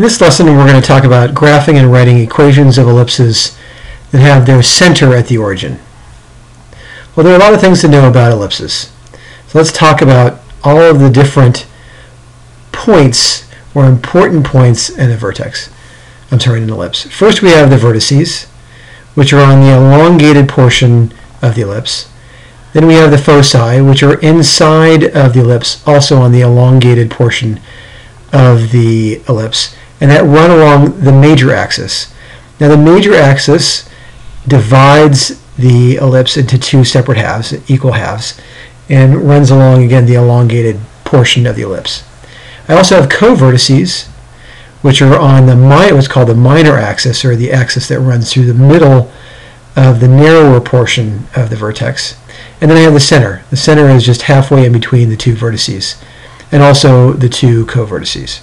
In this lesson, we're going to talk about graphing and writing equations of ellipses that have their center at the origin. Well, there are a lot of things to know about ellipses. So let's talk about all of the different points or important points in a vertex. I'm sorry, in an ellipse. First, we have the vertices, which are on the elongated portion of the ellipse. Then we have the foci, which are inside of the ellipse, also on the elongated portion of the ellipse and that run along the major axis. Now the major axis divides the ellipse into two separate halves, equal halves, and runs along again the elongated portion of the ellipse. I also have covertices, which are on the what's called the minor axis, or the axis that runs through the middle of the narrower portion of the vertex. And then I have the center. The center is just halfway in between the two vertices, and also the two covertices.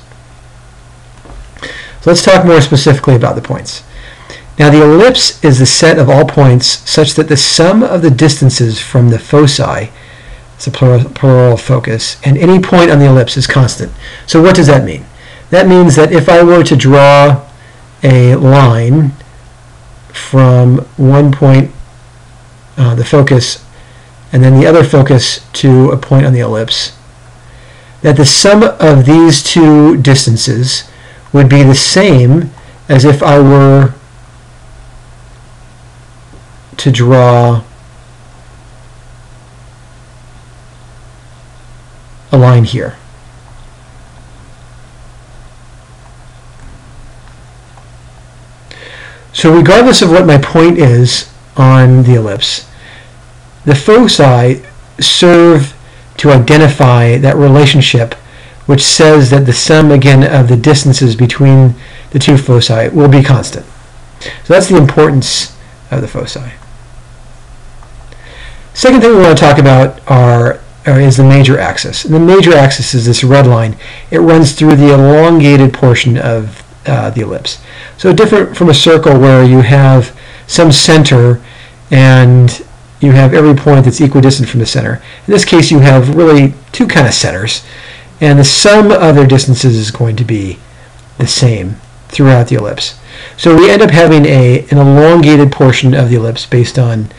Let's talk more specifically about the points. Now the ellipse is the set of all points such that the sum of the distances from the foci, it's a plural, plural focus, and any point on the ellipse is constant. So what does that mean? That means that if I were to draw a line from one point, uh, the focus, and then the other focus to a point on the ellipse, that the sum of these two distances would be the same as if I were to draw a line here. So regardless of what my point is on the ellipse, the foci serve to identify that relationship which says that the sum again of the distances between the two foci will be constant. So that's the importance of the foci. Second thing we want to talk about are, are is the major axis. And the major axis is this red line. It runs through the elongated portion of uh, the ellipse. So different from a circle where you have some center and you have every point that's equidistant from the center. In this case, you have really two kind of centers and the sum of their distances is going to be the same throughout the ellipse. So we end up having a, an elongated portion of the ellipse based on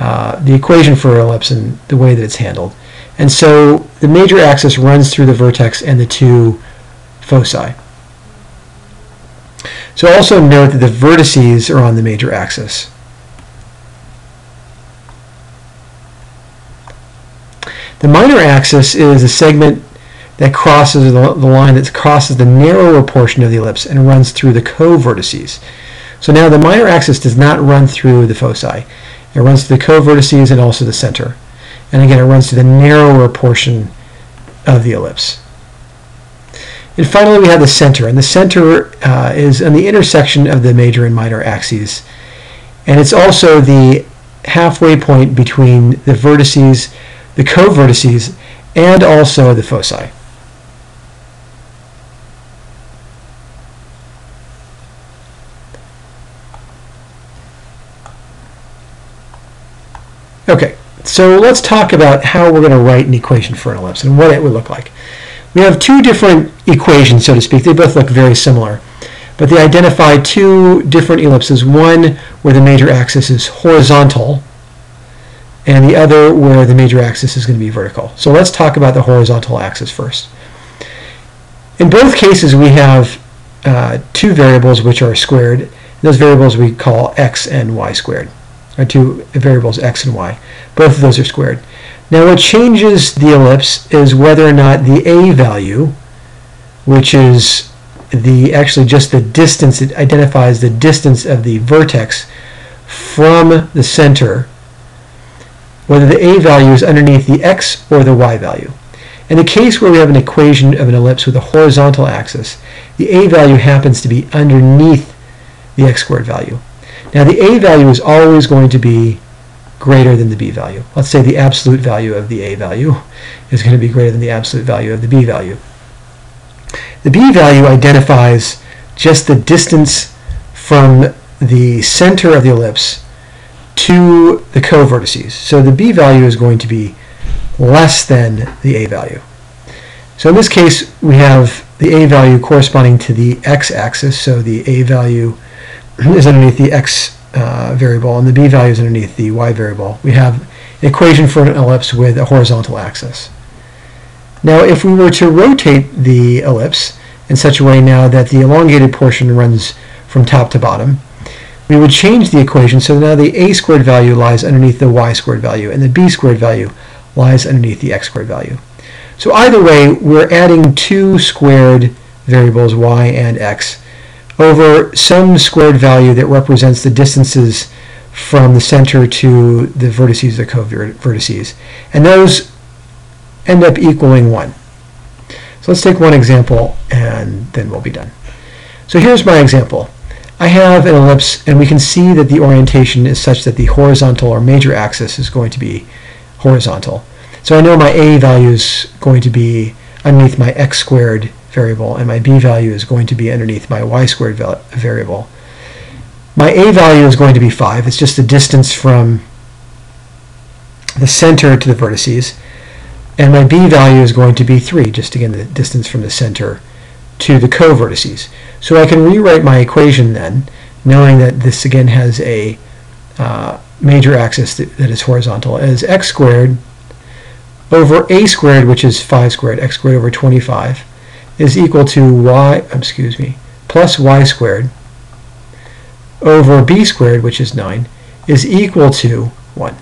uh, the equation for an ellipse and the way that it's handled. And so the major axis runs through the vertex and the two foci. So also note that the vertices are on the major axis. The minor axis is a segment that crosses the, the line that crosses the narrower portion of the ellipse and runs through the co-vertices. So now the minor axis does not run through the foci. It runs through the co-vertices and also the center. And again, it runs through the narrower portion of the ellipse. And finally, we have the center. And the center uh, is on the intersection of the major and minor axes. And it's also the halfway point between the vertices, the co-vertices, and also the foci. Okay, so let's talk about how we're going to write an equation for an ellipse and what it would look like. We have two different equations, so to speak. They both look very similar, but they identify two different ellipses, one where the major axis is horizontal and the other where the major axis is going to be vertical. So let's talk about the horizontal axis first. In both cases, we have uh, two variables which are squared. Those variables we call x and y squared two variables x and y. Both of those are squared. Now what changes the ellipse is whether or not the a value, which is the actually just the distance, it identifies the distance of the vertex from the center, whether the a value is underneath the x or the y value. In the case where we have an equation of an ellipse with a horizontal axis, the a value happens to be underneath the x squared value. Now the a value is always going to be greater than the b value. Let's say the absolute value of the a value is going to be greater than the absolute value of the b value. The b value identifies just the distance from the center of the ellipse to the co-vertices. So the b value is going to be less than the a value. So in this case, we have the a value corresponding to the x-axis, so the a value is underneath the x uh, variable and the b value is underneath the y variable. We have an equation for an ellipse with a horizontal axis. Now if we were to rotate the ellipse in such a way now that the elongated portion runs from top to bottom, we would change the equation so now the a squared value lies underneath the y squared value and the b squared value lies underneath the x squared value. So either way, we're adding two squared variables y and x over some squared value that represents the distances from the center to the vertices or co-vertices. And those end up equaling 1. So let's take one example and then we'll be done. So here's my example. I have an ellipse and we can see that the orientation is such that the horizontal or major axis is going to be horizontal. So I know my a value is going to be underneath my x squared variable and my b value is going to be underneath my y squared variable. My a value is going to be 5. It's just the distance from the center to the vertices. And my b value is going to be 3, just again the distance from the center to the co-vertices. So I can rewrite my equation then, knowing that this again has a uh, major axis that, that is horizontal, as x squared over a squared, which is 5 squared, x squared over 25, is equal to y, excuse me, plus y squared over b squared, which is 9, is equal to 1.